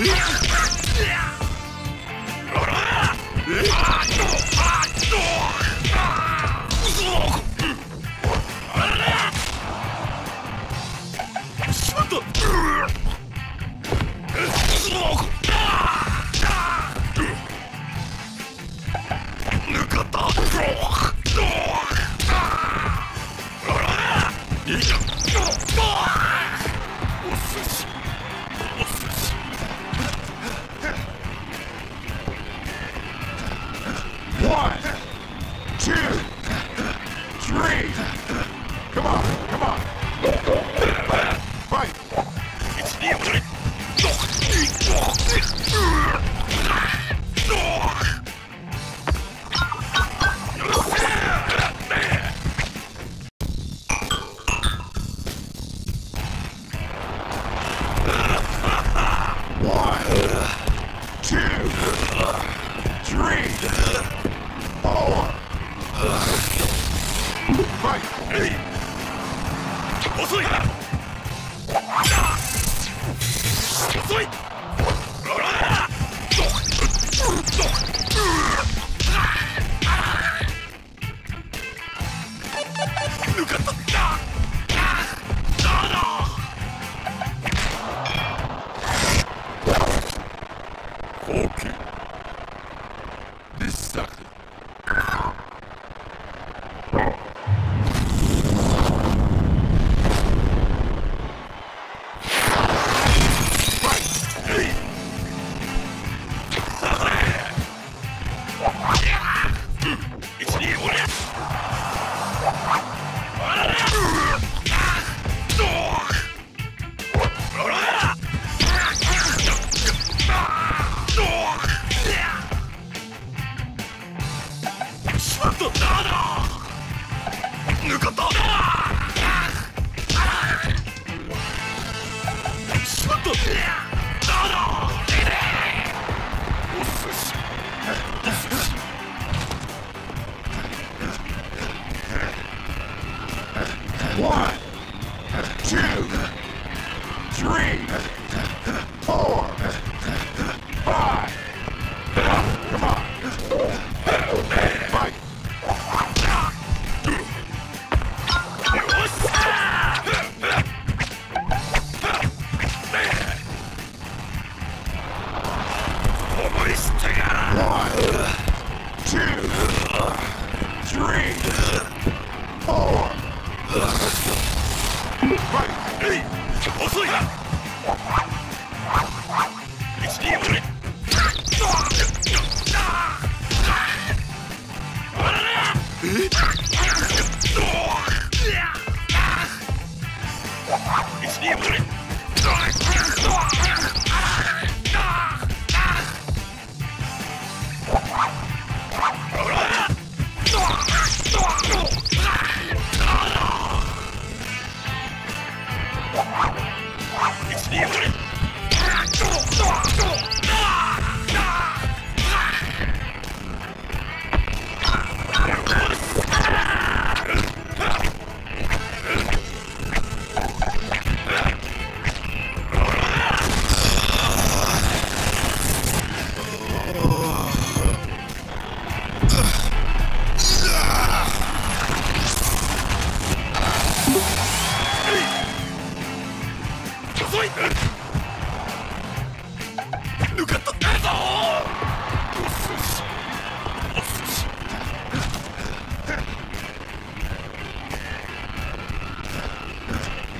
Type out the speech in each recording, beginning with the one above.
Ah! 遅い遅い抜かった後期リスタク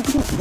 Oh!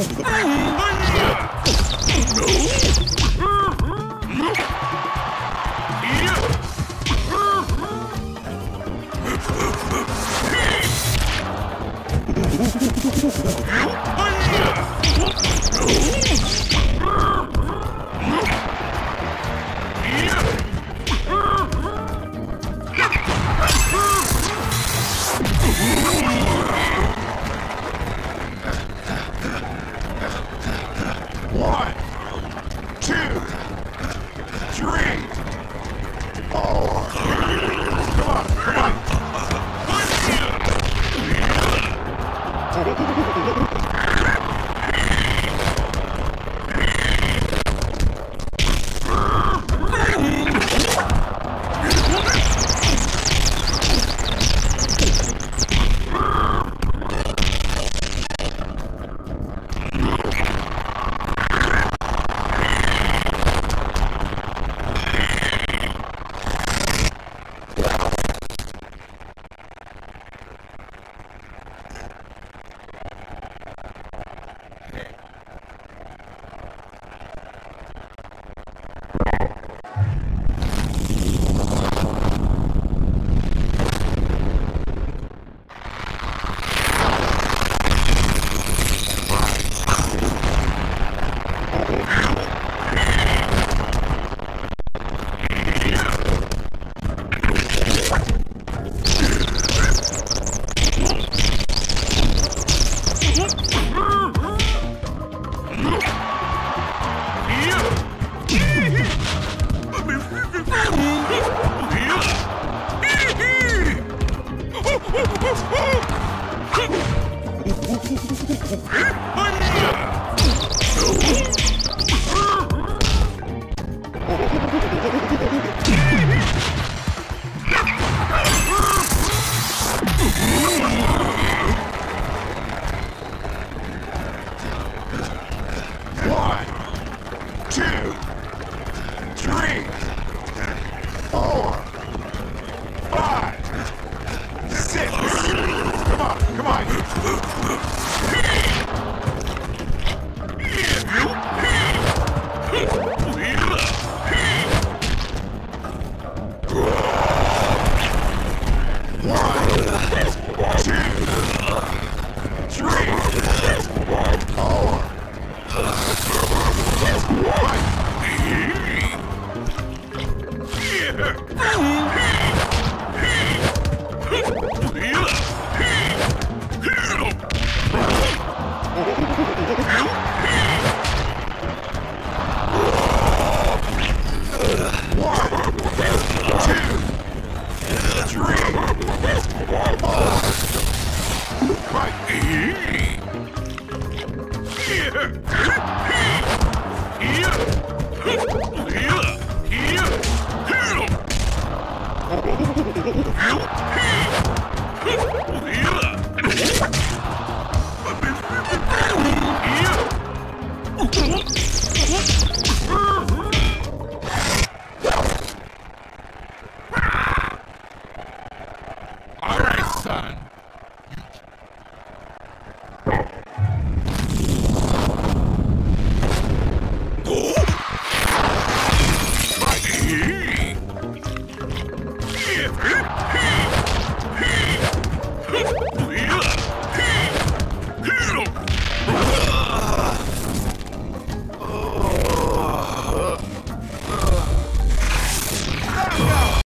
Tá, tá, tá, tá, tá. Vira!